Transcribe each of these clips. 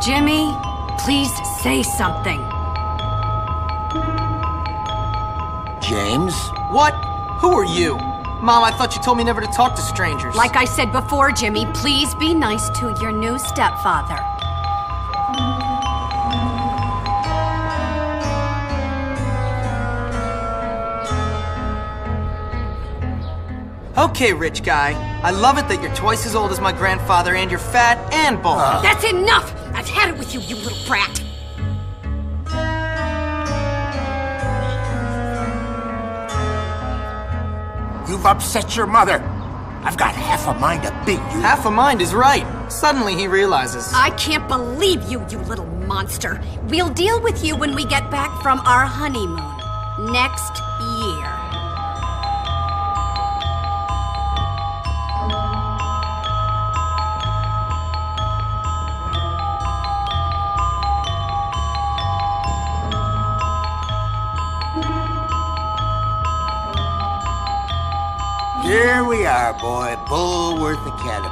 Jimmy, please say something. James? What? Who are you? Mom, I thought you told me never to talk to strangers. Like I said before, Jimmy, please be nice to your new stepfather. Okay, rich guy. I love it that you're twice as old as my grandfather and you're fat and bald. That's enough! I've had it with you, you little brat! You've upset your mother. I've got half a mind to beat you. Half a mind is right. Suddenly he realizes. I can't believe you, you little monster. We'll deal with you when we get back from our honeymoon. Next year. Are, boy. Bullworth Academy.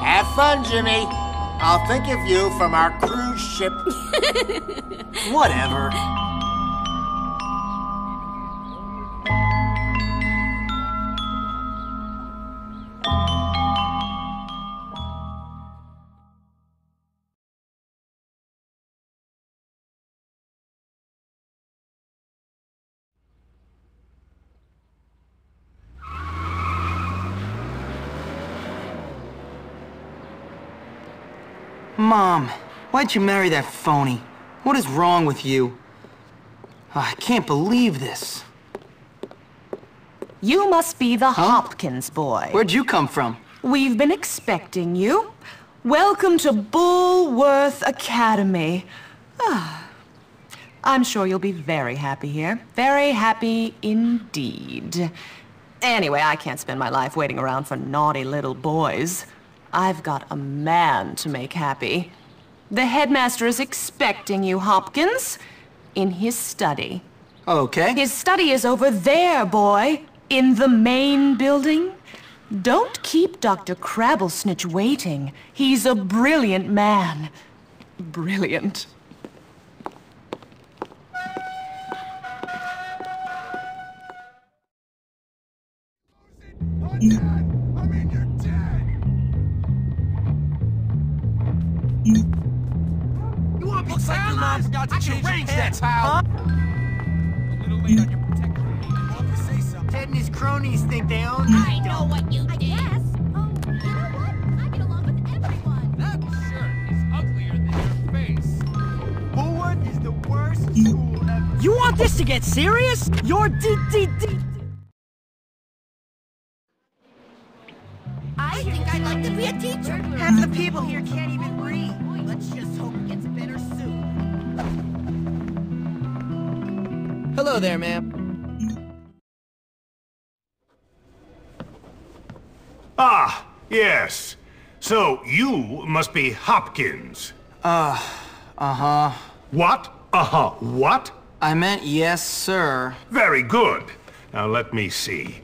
Have fun, Jimmy. I'll think of you from our cruise ship. Whatever. Mom, why'd you marry that phony? What is wrong with you? Ah, I can't believe this. You must be the Hopkins boy. Where'd you come from? We've been expecting you. Welcome to Bullworth Academy. Ah, I'm sure you'll be very happy here. Very happy indeed. Anyway, I can't spend my life waiting around for naughty little boys. I've got a man to make happy. The headmaster is expecting you, Hopkins, in his study. Okay. His study is over there, boy, in the main building. Don't keep Dr. Crabblesnitch waiting. He's a brilliant man. Brilliant. Looks like your mom forgot to change range that, pal. A little late on your protection. Love to say something. Ted and his cronies think they own I know what you did. Yes. Oh, you know what? I get along with everyone. That shirt is uglier than your face. Bullworth is the worst school ever. You want this to get serious? You're D D D. I think I'd like to be a teacher. Half the people here can't even breathe. Let's just hope it gets better soon. Hello there, ma'am. Ah, yes. So you must be Hopkins. Uh-huh. What? Uh-huh. What? I meant yes, sir. Very good. Now let me see.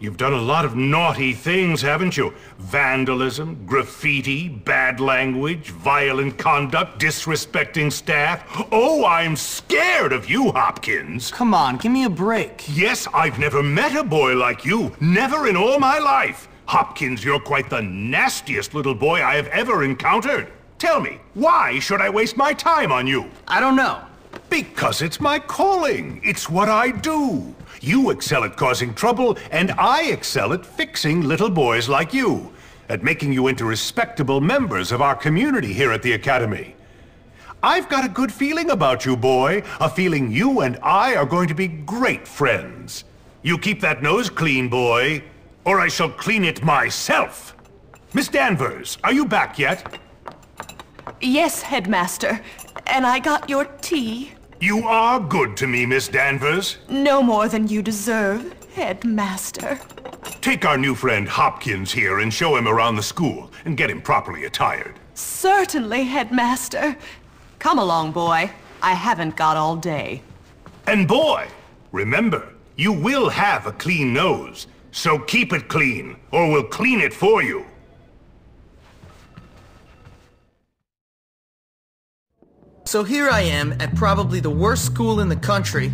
You've done a lot of naughty things, haven't you? Vandalism, graffiti, bad language, violent conduct, disrespecting staff. Oh, I'm scared of you, Hopkins. Come on, give me a break. Yes, I've never met a boy like you. Never in all my life. Hopkins, you're quite the nastiest little boy I have ever encountered. Tell me, why should I waste my time on you? I don't know. Because it's my calling. It's what I do. You excel at causing trouble, and I excel at fixing little boys like you. At making you into respectable members of our community here at the Academy. I've got a good feeling about you, boy. A feeling you and I are going to be great friends. You keep that nose clean, boy, or I shall clean it myself. Miss Danvers, are you back yet? Yes, headmaster. And I got your tea. You are good to me, Miss Danvers. No more than you deserve, headmaster. Take our new friend Hopkins here and show him around the school and get him properly attired. Certainly, headmaster. Come along, boy. I haven't got all day. And boy, remember, you will have a clean nose. So keep it clean, or we'll clean it for you. So here I am at probably the worst school in the country,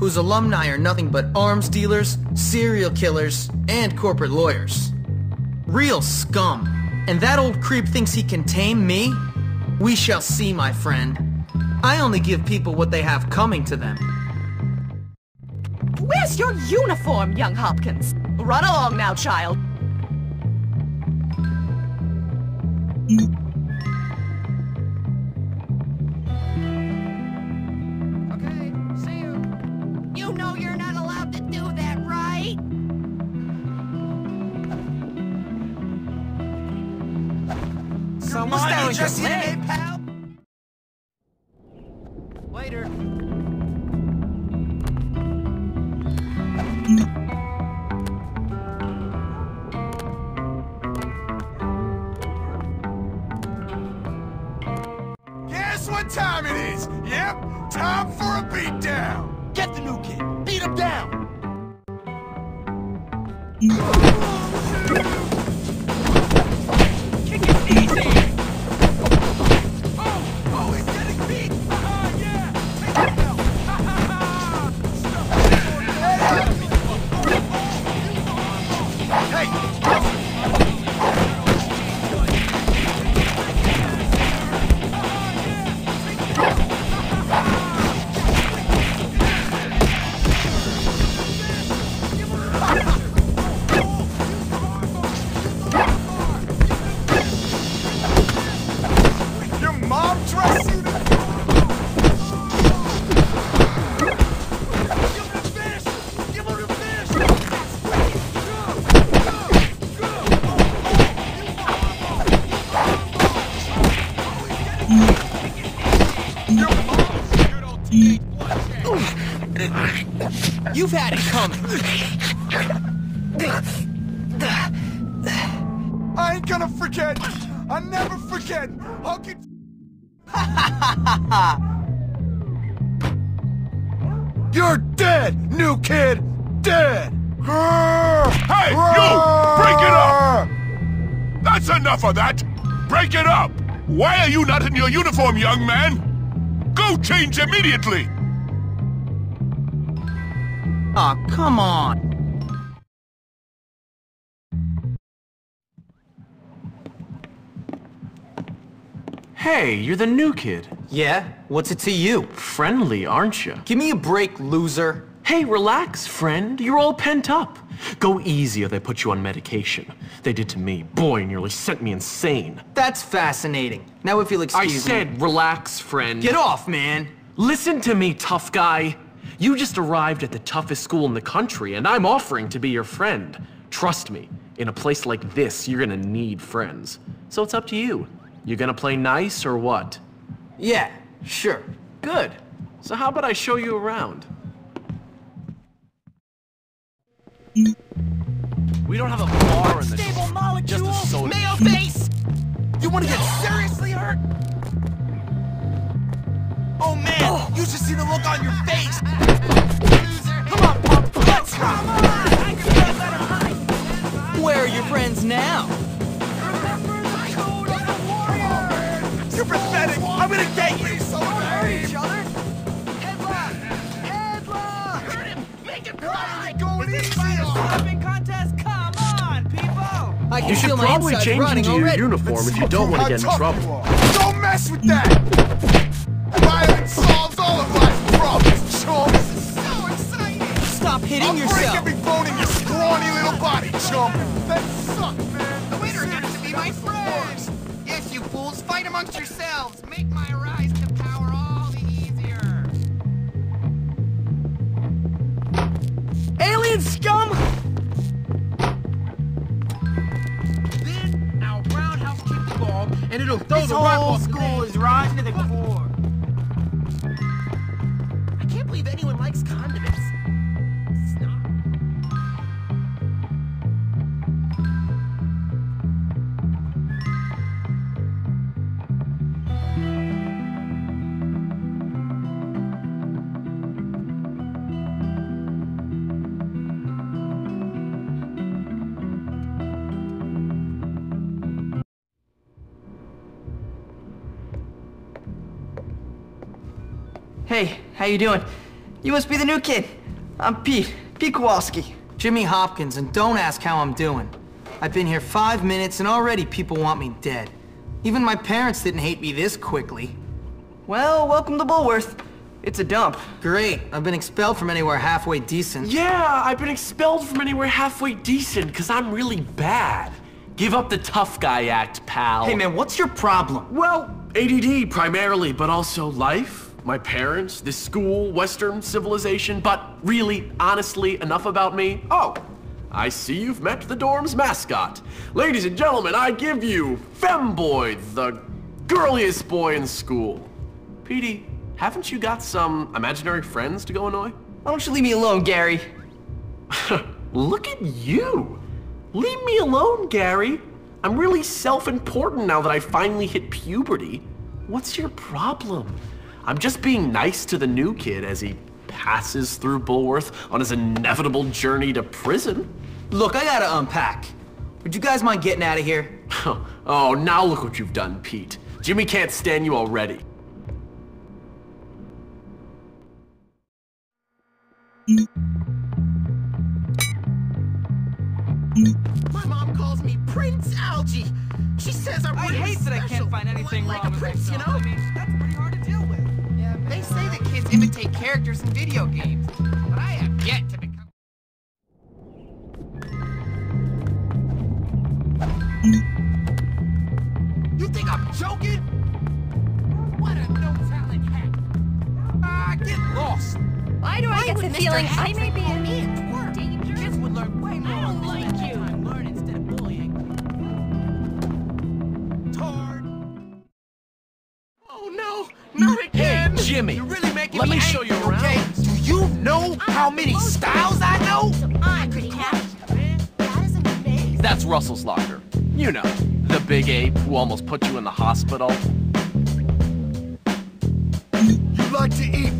whose alumni are nothing but arms dealers, serial killers, and corporate lawyers. Real scum. And that old creep thinks he can tame me? We shall see, my friend. I only give people what they have coming to them. Where's your uniform, young Hopkins? Run along now, child. Come What's on, that you your leg? pal. Later. Guess what time it is? Yep, time for a beatdown. Get the new kid. Beat him down. Why are you not in your uniform, young man? Go change immediately! Aw, come on. Hey, you're the new kid. Yeah? What's it to you? Friendly, aren't you? Give me a break, loser. Hey, relax, friend. You're all pent up. Go easy or they put you on medication. They did to me. Boy, nearly sent me insane. That's fascinating. Now if you'll excuse me. I said relax, friend. Get off, man. Listen to me, tough guy. You just arrived at the toughest school in the country, and I'm offering to be your friend. Trust me, in a place like this, you're gonna need friends. So it's up to you. You gonna play nice or what? Yeah, sure. Good. So how about I show you around? We don't have a bar in the Stable molecule. Just a soda. Mayo face. You want to get seriously hurt? Oh man, you should see the look on your face. Come on, punk. Let's go. Where are your friends now? You're pathetic! I'm gonna get you! each other. Headlock! Headlock! Hurt him! Make him cry! Going Slapping contest. Come on, people. I can You should feel my probably insides change into your already. uniform if you don't want to get in trouble. you. Don't mess with that! Violence solves all of life's problems, chump! This is so exciting! Stop hitting I'll break every bone in your scrawny little body, chump! That sucks, man! The winner gets to be my friend! Yes, you fools, fight amongst yourselves! Make my Scum. Then I'll roundhouse kick the ball, and it'll throw This the rock whole off school is rotten to the core. I can't believe anyone likes condiments. How you doing? You must be the new kid. I'm Pete. Pete Kowalski. Jimmy Hopkins, and don't ask how I'm doing. I've been here five minutes and already people want me dead. Even my parents didn't hate me this quickly. Well, welcome to Bullworth. It's a dump. Great. I've been expelled from anywhere halfway decent. Yeah, I've been expelled from anywhere halfway decent because I'm really bad. Give up the tough guy act, pal. Hey man, what's your problem? Well, ADD primarily, but also life, my parents, this school, Western civilization, but really, honestly, enough about me. Oh, I see you've met the dorm's mascot. Ladies and gentlemen, I give you Femboy, the girliest boy in school. Petey, haven't you got some imaginary friends to go annoy? Why don't you leave me alone, Gary? Look at you! Leave me alone, Gary. I'm really self-important now that I finally hit puberty. What's your problem? I'm just being nice to the new kid as he passes through Bullworth on his inevitable journey to prison. Look, I gotta unpack. Would you guys mind getting out of here? oh, now look what you've done, Pete. Jimmy can't stand you already. My mom calls me Prince Algae. She says I'm I really hate that I can't find anything like wrong a with prince, you know. I mean, imitate characters in video games, but I have yet to become. You think I'm joking? What a no-talent hack! Ah, get lost! Why do I get the Mr. feeling I may be big ape who almost put you in the hospital. You like to eat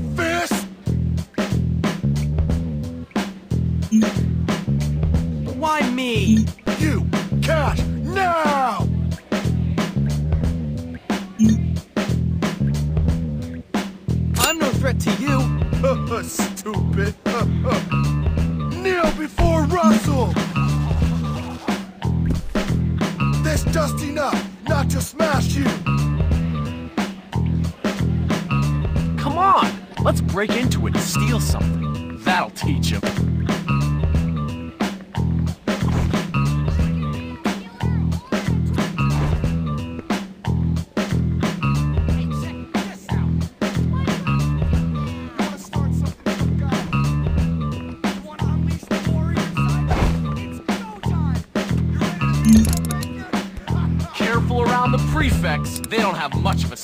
don't have much of a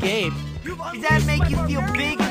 escape. Does that make you feel big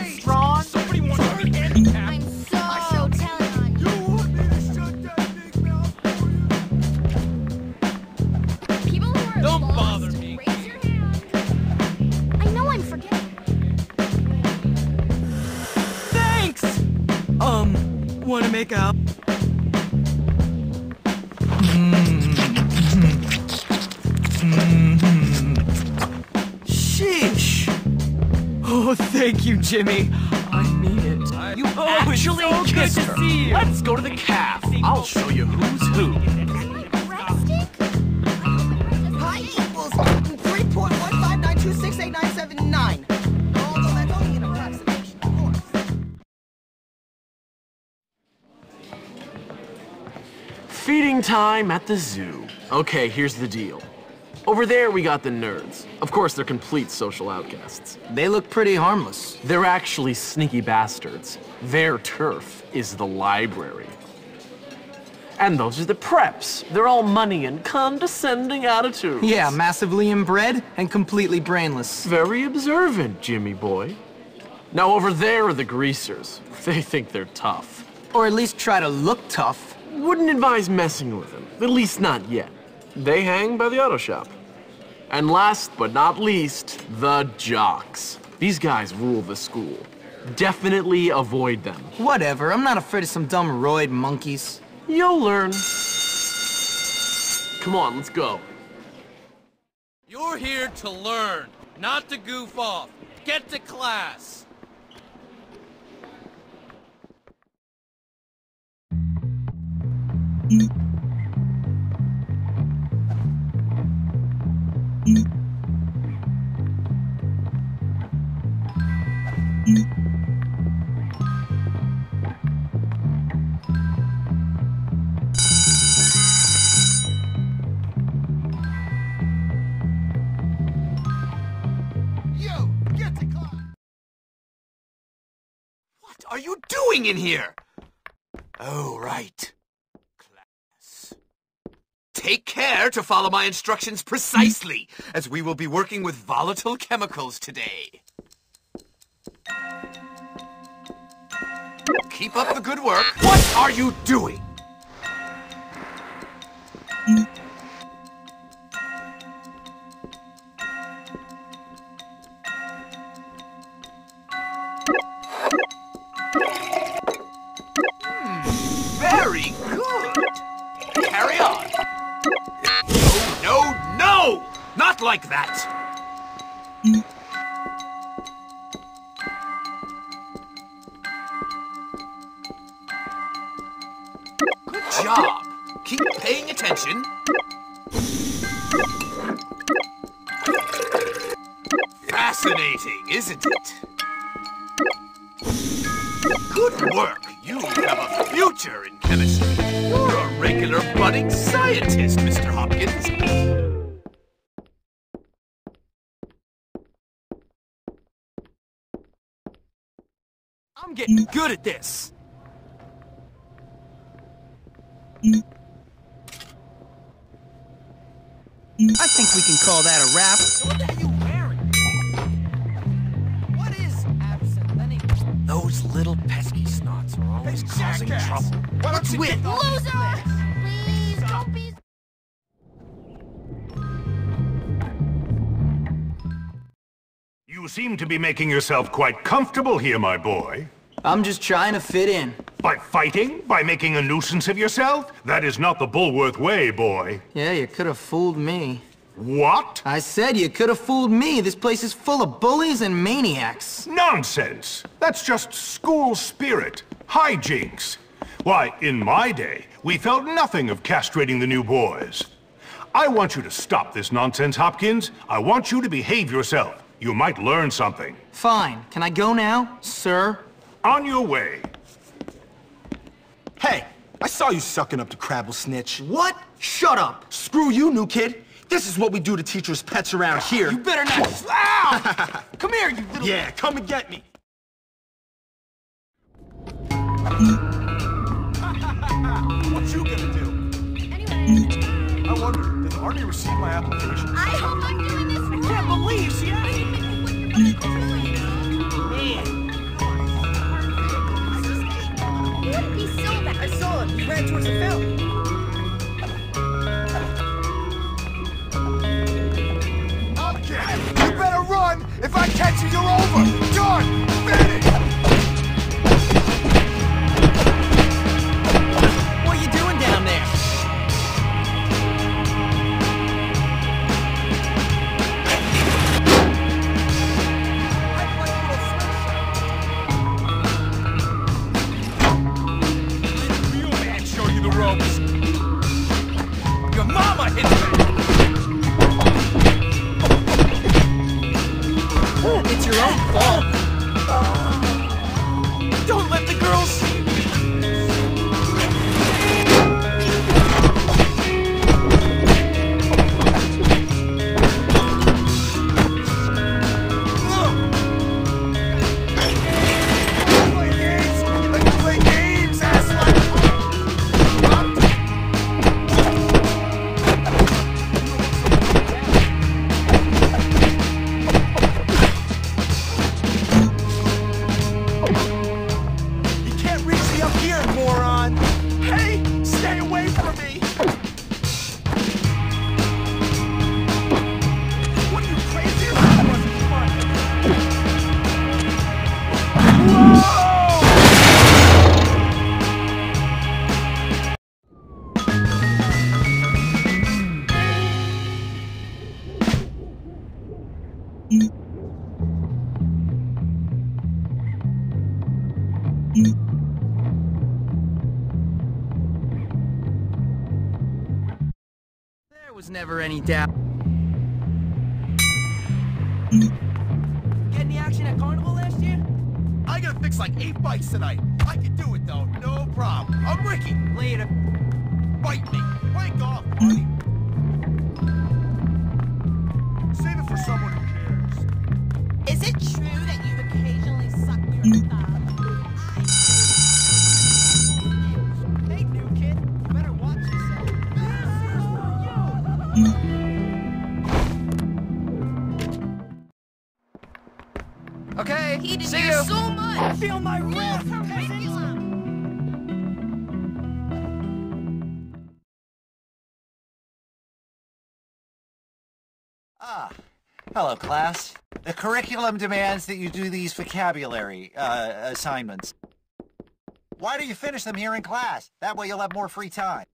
Jimmy. I mean it. You Oh, it's actually so good kissed to her. see you. Let's go to the calf. I'll show you who's who. Pi equals 3.159268979. Although that's only an approximation, of course. Feeding time at the zoo. Okay, here's the deal. Over there, we got the nerds. Of course, they're complete social outcasts. They look pretty harmless. They're actually sneaky bastards. Their turf is the library. And those are the preps. They're all money and condescending attitudes. Yeah, massively inbred and completely brainless. Very observant, Jimmy boy. Now, over there are the greasers. They think they're tough. Or at least try to look tough. Wouldn't advise messing with them, at least not yet. They hang by the auto shop. And last but not least, the jocks. These guys rule the school. Definitely avoid them. Whatever, I'm not afraid of some dumb roid monkeys. You'll learn. Come on, let's go. You're here to learn, not to goof off. Get to class. You, doing in here? Oh, right. Class. Take care to follow my instructions precisely, as we will be working with volatile chemicals today. Keep up the good work. What are you doing? Good at this. I think we can call that a wrap. What are you wearing? What is absent Those little pesky snots are always causing trouble. What's with? Loser! Please don't be. You seem to be making yourself quite comfortable here, my boy. I'm just trying to fit in. By fighting? By making a nuisance of yourself? That is not the Bullworth way, boy. Yeah, you could have fooled me. What? I said you could have fooled me. This place is full of bullies and maniacs. Nonsense! That's just school spirit. Hijinks. Why, in my day, we felt nothing of castrating the new boys. I want you to stop this nonsense, Hopkins. I want you to behave yourself. You might learn something. Fine. Can I go now, sir? On your way. Hey, I saw you sucking up to Crabblesnitch. What? Shut up. Screw you, new kid. This is what we do to teachers' pets around here. You better not. Ow! Come here, you little... Yeah, come and get me. what you gonna do? Anyway, I wonder, did Arnie receive my application? I hope I'm doing this right. Can't believe she I didn't ran towards the him. You better run. If I catch you, you're over. Done. Never any doubt. Get any action at Carnival last year? I gotta fix like eight bikes tonight. I can do it though, no problem. I'm Ricky. Later. Bite me. Wank off, buddy. Save it for someone hello, class. The curriculum demands that you do these vocabulary uh, assignments. Why do you finish them here in class? That way you'll have more free time.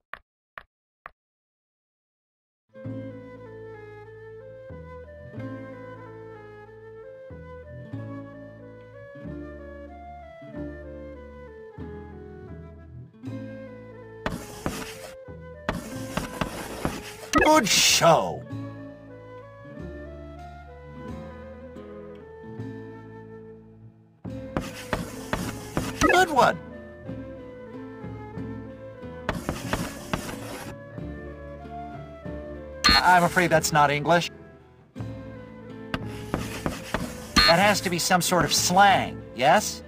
Good show. Good one. I'm afraid that's not English. That has to be some sort of slang, yes?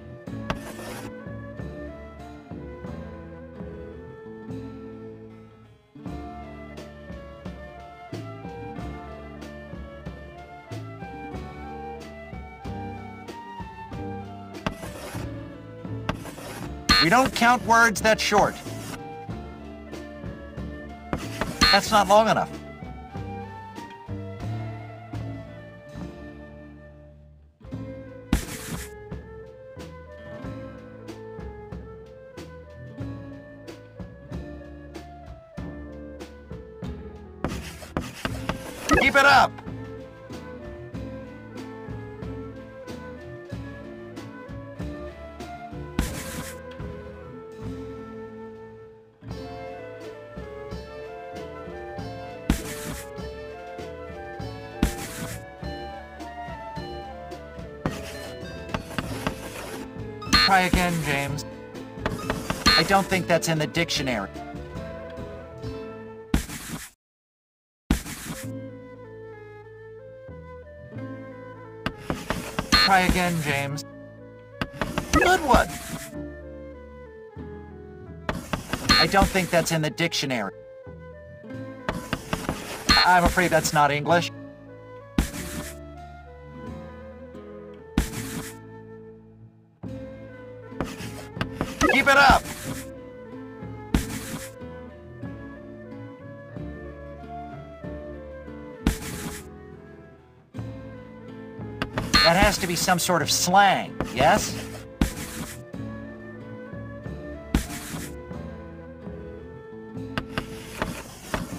We don't count words that short. That's not long enough. Keep it up! Again, James. I don't think that's in the dictionary. Try again, James. Good one! I don't think that's in the dictionary. I'm afraid that's not English. To be some sort of slang, yes?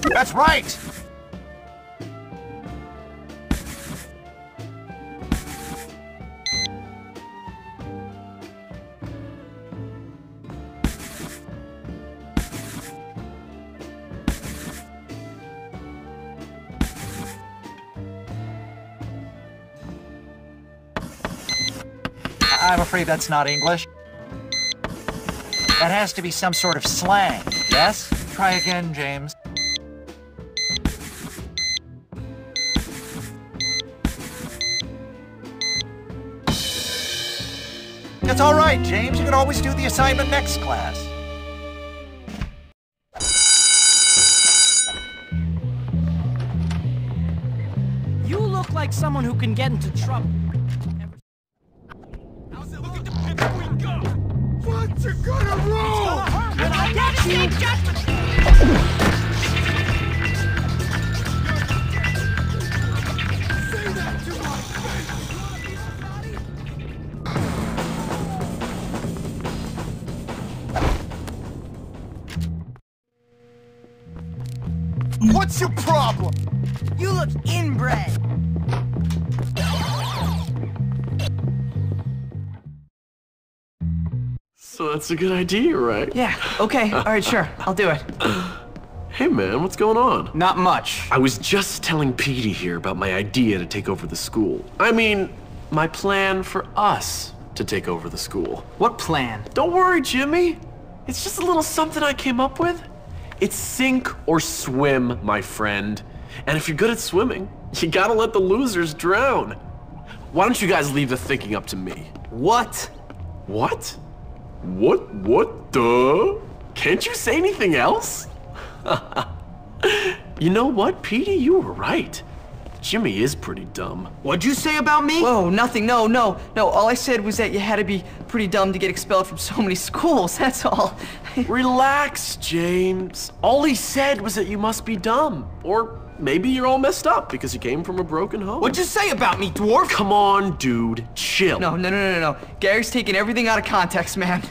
That's right! I'm afraid that's not English. That has to be some sort of slang, yes? Try again, James. It's all right, James. You can always do the assignment next class. You look like someone who can get into trouble. That's a good idea, right? Yeah, okay. All right, sure. I'll do it. Hey man, what's going on? Not much. I was just telling Petey here about my idea to take over the school. I mean, my plan for us to take over the school. What plan? Don't worry, Jimmy. It's just a little something I came up with. It's sink or swim, my friend. And if you're good at swimming, you gotta let the losers drown. Why don't you guys leave the thinking up to me? What? What? What? What the? Can't you say anything else? you know what, Petey? You were right. Jimmy is pretty dumb. What'd you say about me? Whoa, nothing. No, no, no. All I said was that you had to be pretty dumb to get expelled from so many schools. That's all. Relax, James. All he said was that you must be dumb. Or maybe you're all messed up because you came from a broken home. What'd you say about me, dwarf? Come on, dude. Chill. No, no, no, no, no. Gary's taking everything out of context, man.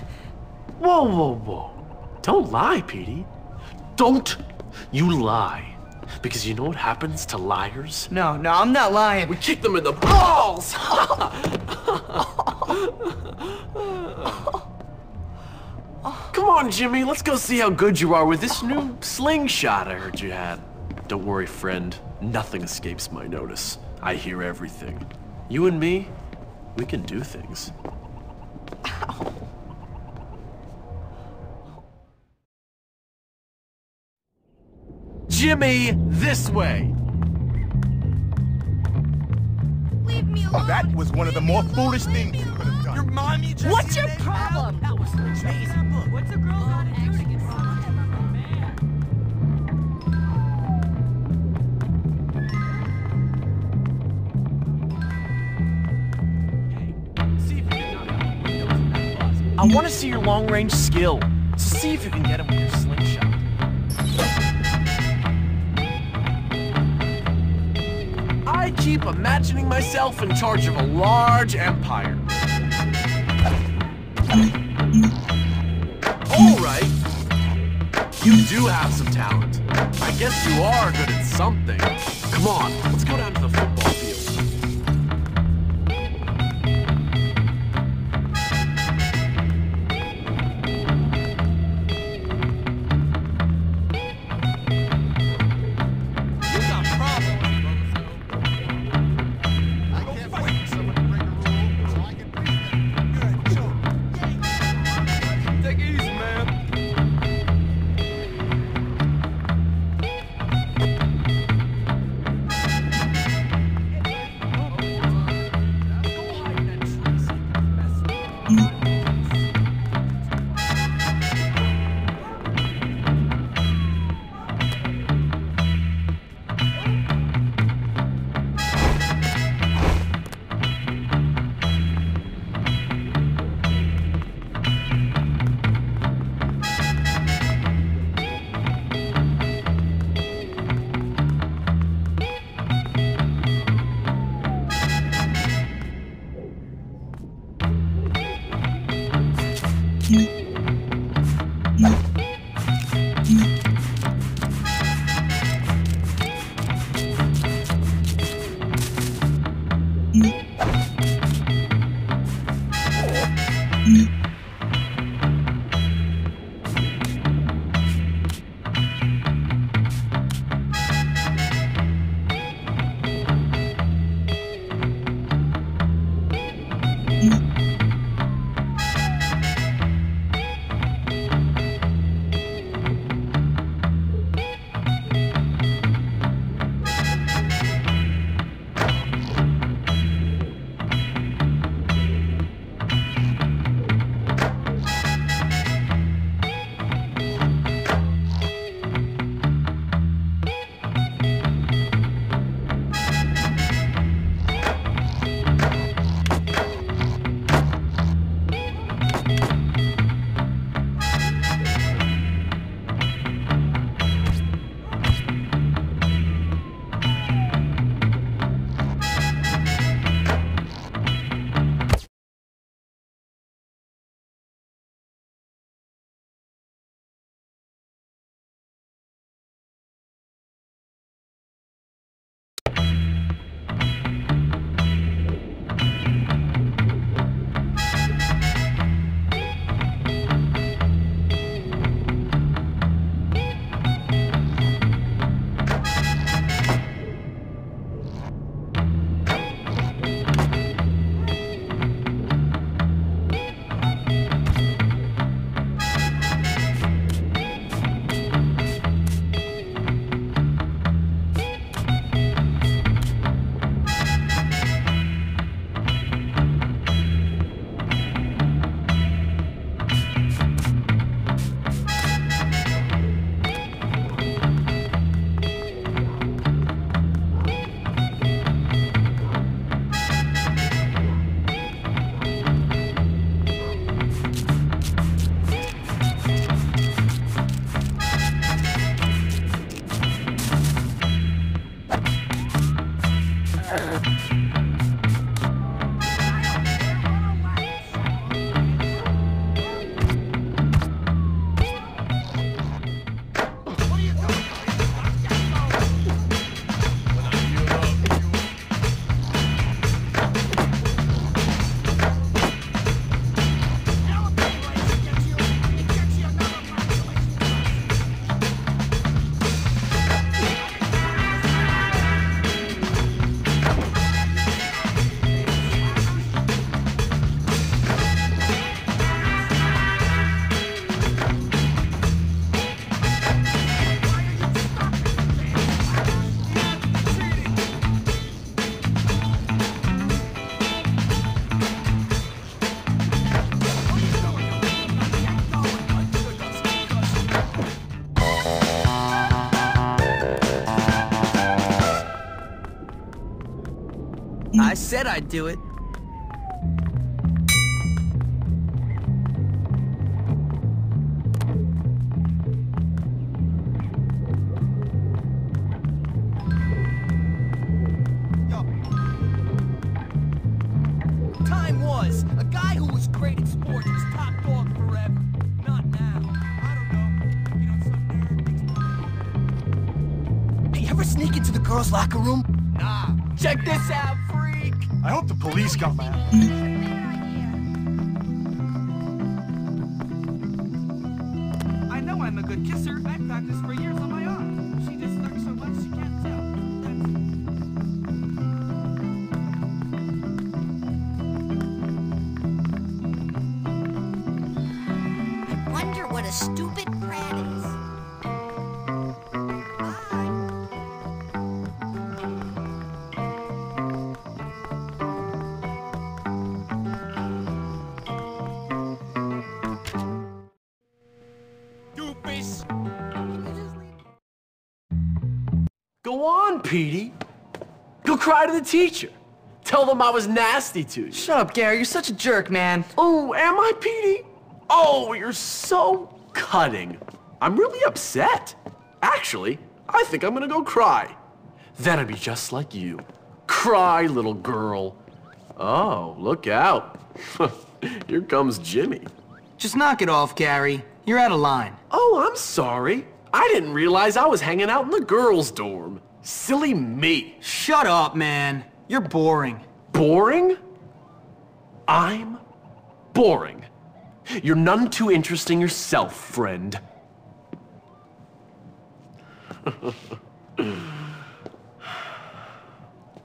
Whoa, whoa, whoa. Don't lie, Petey. Don't you lie. Because you know what happens to liars? No, no, I'm not lying. We kick them in the balls! Come on, Jimmy, let's go see how good you are with this new slingshot I heard you had. Don't worry, friend. Nothing escapes my notice. I hear everything. You and me, we can do things. Jimmy, this way! Leave me oh, alone. That was one of the more foolish things you could have done. Your mommy just What's your problem? That was amazing. What's a girl got I want to see your long-range skill. So see if you can get him with your slingshot. I keep imagining myself in charge of a large empire. All right. You do have some talent. I guess you are good at something. Come on, let's go down to the I said I'd do it. Hope the Petey. Go cry to the teacher. Tell them I was nasty to you. Shut up, Gary. You're such a jerk, man. Oh, am I, Petey? Oh, you're so cutting. I'm really upset. Actually, I think I'm gonna go cry. Then I'd be just like you. Cry, little girl. Oh, look out. Here comes Jimmy. Just knock it off, Gary. You're out of line. Oh, I'm sorry. I didn't realize I was hanging out in the girls' dorm. Silly me. Shut up, man. You're boring. Boring? I'm boring. You're none too interesting yourself, friend.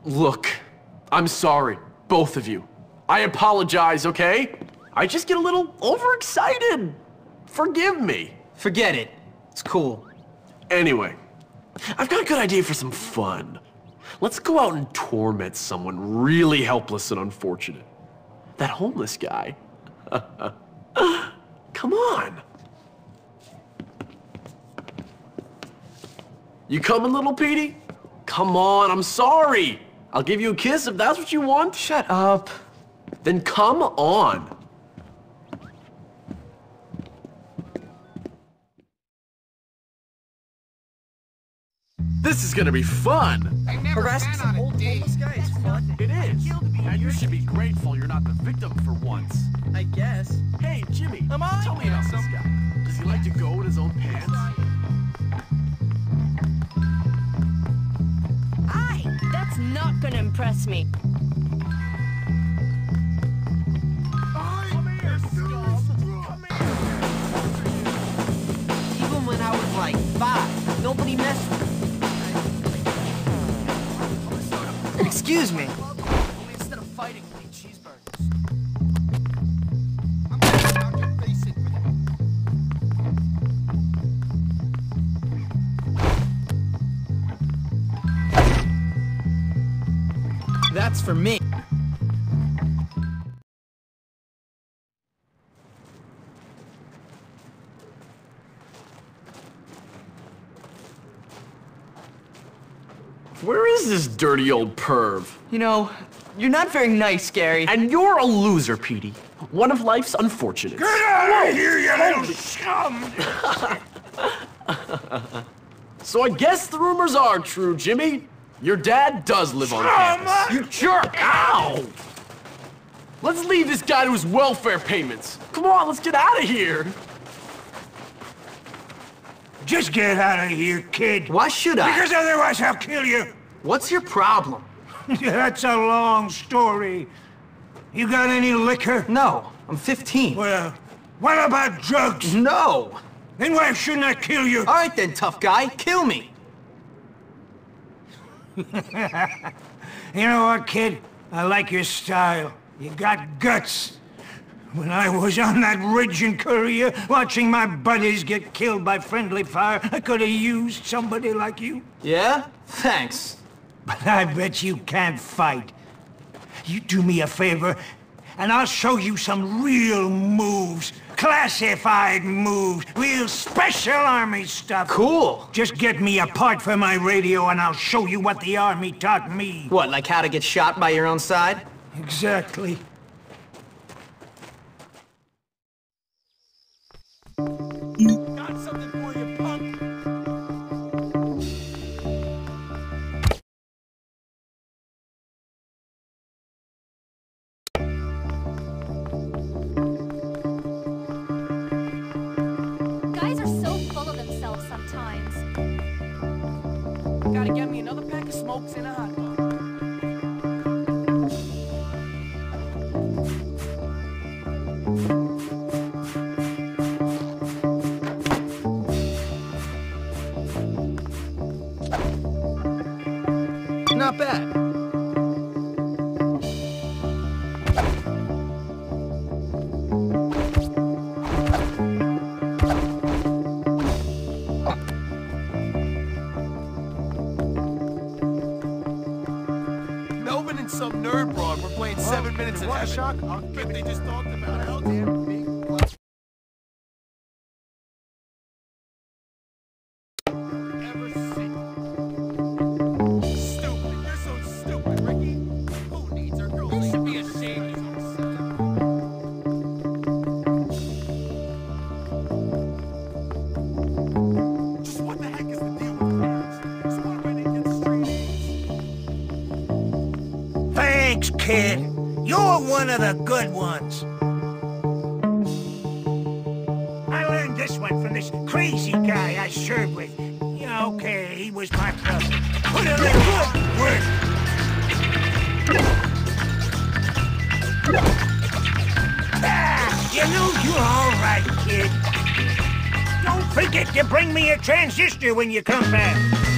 Look, I'm sorry, both of you. I apologize, okay? I just get a little overexcited. Forgive me. Forget it. It's cool. Anyway, I've got a good idea for some fun. Let's go out and torment someone really helpless and unfortunate. That homeless guy. Come on. You coming, little Petey? Come on, I'm sorry. I'll give you a kiss if that's what you want. Shut up. Then come on. This is gonna be fun. Harassing some old homeless guy is fun. It is. And you should be grateful you're not the victim for once. I guess. Hey, Jimmy, Am I tell me about this guy. Does he like to go in his own pants? Aye, that's not gonna impress me. Even when I was like five, nobody messed with for you. That's for me. This dirty old perv? You know, you're not very nice, Gary. And you're a loser, Petey. One of life's unfortunates. Get out of here, you little scum! So I guess the rumors are true, Jimmy. Your dad does live on campus. You jerk! Ow! Let's leave this guy to his welfare payments. Come on, let's get out of here. Just get out of here, kid. Why should I? Because otherwise I'll kill you. What's your problem? That's a long story. You got any liquor? No, I'm 15. Well, what about drugs? No. Then why shouldn't I kill you? All right then, tough guy. Kill me. You know what, kid? I like your style. You got guts. When I was on that ridge in Korea, watching my buddies get killed by friendly fire, I could have used somebody like you. Yeah? Thanks. But I bet you can't fight. You do me a favor, and I'll show you some real moves. Classified moves. Real special army stuff. Cool. Just get me a part for my radio, and I'll show you what the army taught me. What, like how to get shot by your own side? Exactly. smokes in a hut. I'll, I'll this one from this crazy guy I served with. Yeah, okay, he was my brother. Put in the good. Ah, you know you're all right, kid. Don't forget to bring me a transistor when you come back.